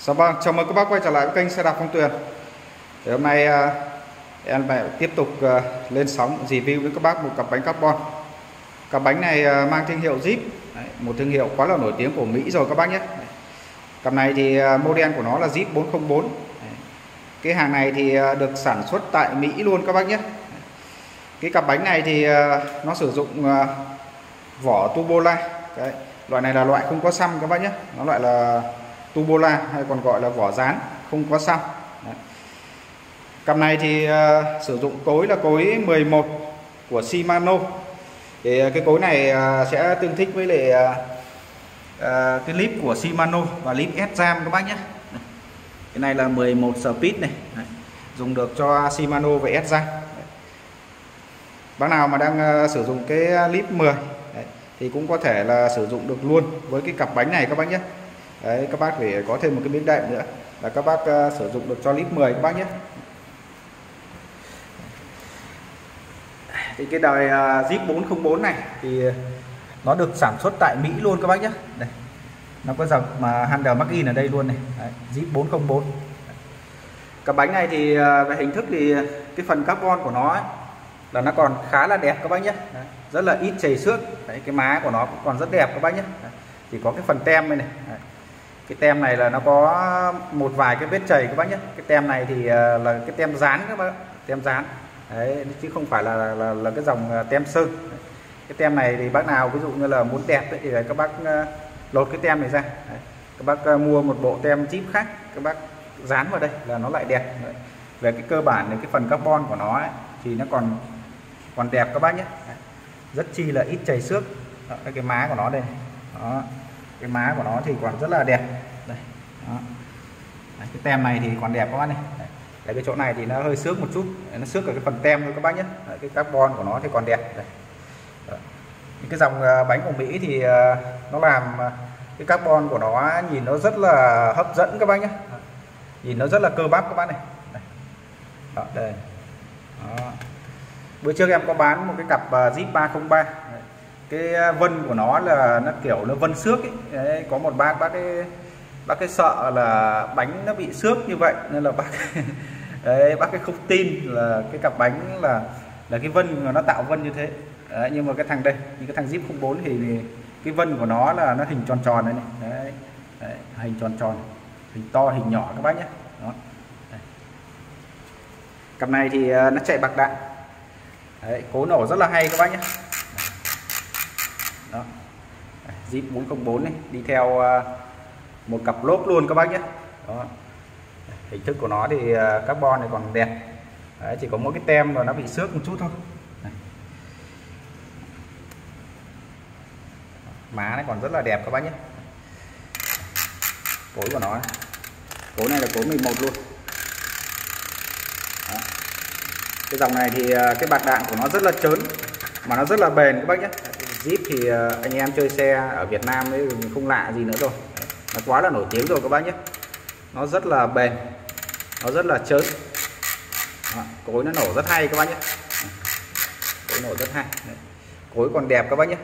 Dạ vâng, chào mừng các bác quay trở lại với kênh xe đạp Phong Tuyền. Thì hôm nay uh, em lại tiếp tục uh, lên sóng review với các bác một cặp bánh carbon. Cặp bánh này uh, mang thương hiệu Jeep, Đấy, một thương hiệu quá là nổi tiếng của Mỹ rồi các bác nhé. Đấy. Cặp này thì model của nó là Jeep 404. Đấy. Cái hàng này thì được sản xuất tại Mỹ luôn các bác nhé. Cái cặp bánh này thì nó sử dụng vỏ tubola. Đấy. Loại này là loại không có xăm các bác nhé. Nó loại là tubola hay còn gọi là vỏ rán không có xăm. Cặp này thì uh, sử dụng cối là cối 11 của Shimano. Thì uh, cái cối này uh, sẽ tương thích với lại uh, uh, cái clip của Shimano và clip S-Jam các bác nhé. Cái này là 11 speed này. Đấy. dùng được cho Shimano và S-Jam. Bác nào mà đang uh, sử dụng cái clip 10 Đấy. thì cũng có thể là sử dụng được luôn với cái cặp bánh này các bác nhé. Đấy, các bác phải có thêm một cái miếng đệm nữa. Là các bác uh, sử dụng được cho lít 10 các bác nhé. Thì cái đời uh, Jeep 404 này thì nó được sản xuất tại Mỹ luôn các bác nhé. Đây nó có dòng mà handle mark in ở đây luôn này. Đấy, Jeep 404 cái bánh này thì uh, về hình thức thì cái phần carbon của nó ấy, là nó còn khá là đẹp các bác nhé. Đấy, rất là ít chảy xước. Đấy, cái má của nó cũng còn rất đẹp các bác nhé. Đấy, chỉ có cái phần tem này, này. Đấy cái tem này là nó có một vài cái vết chảy các bác nhé. Cái tem này thì à, là cái tem dán các bác tem dán. Đấy chứ không phải là là, là cái dòng à, tem sơn cái tem này thì bác nào ví dụ như là muốn đẹp ấy, thì các bác à, lột cái tem này ra. Đấy. các bác mua một bộ tem chip khác các bác dán vào đây là nó lại đẹp. Đấy. về cái cơ bản thì cái phần carbon của nó ấy, thì nó còn còn đẹp các bác nhé. Đấy. rất chi là ít chảy xước. Đó, cái má của nó đây. Đó cái má của nó thì còn rất là đẹp đó. Đấy, cái tem này thì còn đẹp các bác này Đấy. Đấy, cái chỗ này thì nó hơi xước một chút Đấy, nó xước ở cái phần tem thôi các bác nhé Đấy, cái carbon của nó thì còn đẹp Đây. Đấy. cái dòng à, bánh của Mỹ thì à, nó làm à, cái carbon của nó nhìn nó rất là hấp dẫn các bác nhé nhìn nó rất là cơ bắp các bác này đây, đó, đây. Đó. bữa trước em có bán một cái cặp zip 303 Đấy cái vân của nó là nó kiểu nó vân xước ấy. Đấy, có một bác bác cái bác cái sợ là bánh nó bị xước như vậy nên là bác đấy, bác cái không tin là cái cặp bánh là là cái vân mà nó tạo vân như thế. Đấy, nhưng mà cái thằng đây như cái thằng zip 04 thì, thì cái vân của nó là nó hình tròn tròn này, này. Đấy, đấy, hình tròn tròn hình to hình nhỏ các bác nhé. Đó. Cặp này thì à, nó chạy bạc đạn. Đấy, cố nổ rất là hay các bác nhé. Đó. Zip 404 này đi theo à, một cặp lốp luôn các bác nhé. Đó. Hình thức của nó thì à, carbon này còn đẹp. Đấy, chỉ có mỗi cái tem rồi nó bị xước một chút thôi. Má này còn rất là đẹp các bác nhé. Cối của nó cối này là cối 11 luôn. Đó. cái dòng này thì à, cái bạc đạn của nó rất là trớn mà nó rất là bền các bác nhé. Jeep thì à, anh em chơi xe ở Việt Nam ấy không lạ gì nữa rồi nó quá là nổi tiếng rồi các bác nhé. Nó rất là bền nó rất là trớn. Đó, cối nó nổ rất hay các bác nhé. Cối nổ rất hay. Đấy. cối còn đẹp các bác nhé.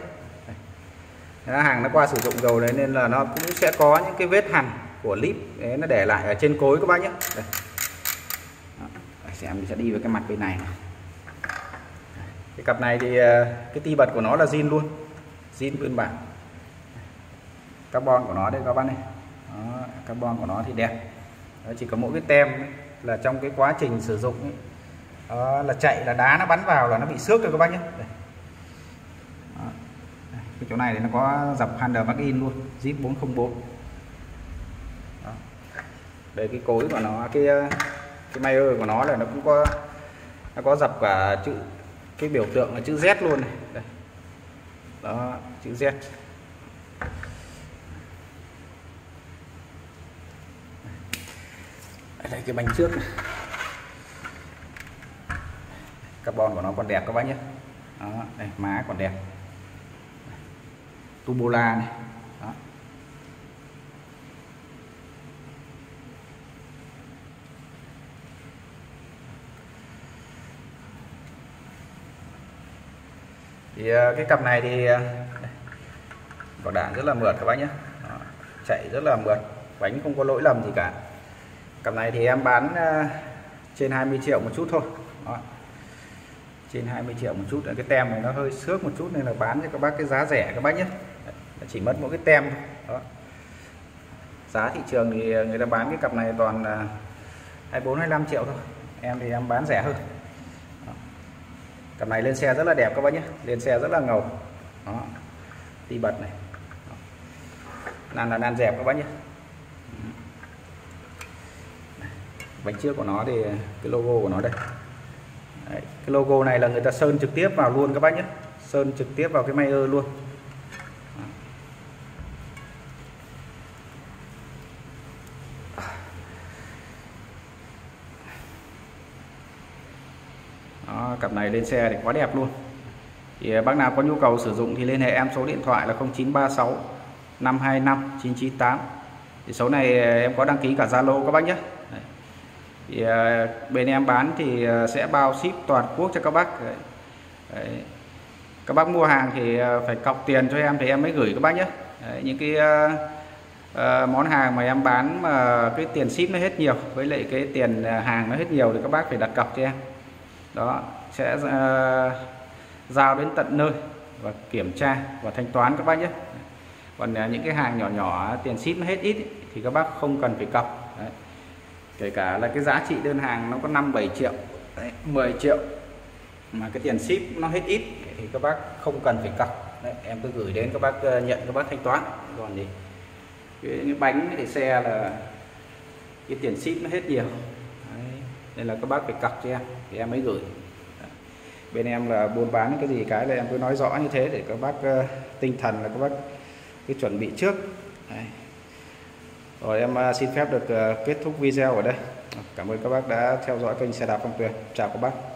Đấy. hàng nó qua sử dụng rồi đấy nên là nó cũng sẽ có những cái vết hằn của lip đấy, nó để lại ở trên cối các bác nhé. Đây. Đó, xem sẽ đi với cái mặt bên này, này cái cặp này thì à, cái ti bật của nó là zin luôn zin nguyên bản carbon của nó đây các bác này đó, carbon của nó thì đẹp đó, chỉ có mỗi cái tem ấy, là trong cái quá trình sử dụng ấy, đó, là chạy là đá nó bắn vào là nó bị xước rồi các bác nhé đây. Đó. cái chỗ này thì nó có dập handle back in luôn zip 404 đó. đây cái cối của nó cái cái mayer của nó là nó cũng có nó có dập cả chữ cái biểu tượng là chữ Z luôn này đây. đó chữ Z đây cái bánh trước. Này. carbon của nó còn đẹp các bác nhé. Đó, đây má còn đẹp. Tubola này. Đó. thì ờ, cái cặp này thì ờ, bảo vỏ đạn rất là mượt các bác nhé. Đó, chạy rất là mượt. Bánh không có lỗi lầm gì cả cặp này thì em bán ờ, trên 20 triệu một chút thôi. Đó. trên 20 triệu một chút. Cái tem này nó hơi xước một chút nên là bán cho các bác cái giá rẻ các bác nhé. Chỉ mất mỗi cái tem thôi. Đó. giá thị trường thì người ta bán cái cặp này toàn 24 25 triệu thôi. Em thì em bán rẻ hơn. Đó. cặp này lên xe rất là đẹp các bác nhé. Lên xe rất là ngầu. Đó. đi bật này. Nan là nan dẹp các bác nhé. Bánh trước của nó thì cái logo của nó đây. Đấy, cái logo này là người ta sơn trực tiếp vào luôn các bác nhé. Sơn trực tiếp vào cái Mayer luôn. Đó, cặp này lên xe thì quá đẹp luôn. Thì à, bác nào có nhu cầu sử dụng thì liên hệ em số điện thoại là 0936 525 998 thì số này à, em có đăng ký cả Zalo các bác nhé thì à, bên em bán thì à, sẽ bao ship toàn quốc cho các bác Đấy. Đấy. các bác mua hàng thì à, phải cọc tiền cho em thì em mới gửi các bác nhé Đấy. những cái uh, món hàng mà em bán mà cái tiền ship nó hết nhiều với lại cái tiền hàng nó hết nhiều thì các bác phải đặt cọc cho em đó sẽ uh, giao đến tận nơi và kiểm tra và thanh toán các bác nhé còn những cái hàng nhỏ nhỏ tiền ship nó hết ít thì các bác không cần phải cọc Đấy kể cả là cái giá trị đơn hàng nó có 5 7 triệu đấy, 10 triệu mà cái tiền ship nó hết ít thì các bác không cần phải cọc. Đấy, em cứ gửi đến các bác ờ, nhận các bác thanh toán còn gì. Cái, cái bánh thì xe là cái tiền ship nó hết nhiều. Đấy, nên là các bác phải cọc cho em thì em mới gửi. Đấy. bên em là buôn bán cái gì cái là em cứ nói rõ như thế để các bác uh, tinh thần là các bác cứ chuẩn bị trước. Đấy. Rồi em à, xin phép được à, kết thúc video ở đây. Cảm ơn các bác đã theo dõi kênh xe đạp Phong Tuyền. Chào các bác.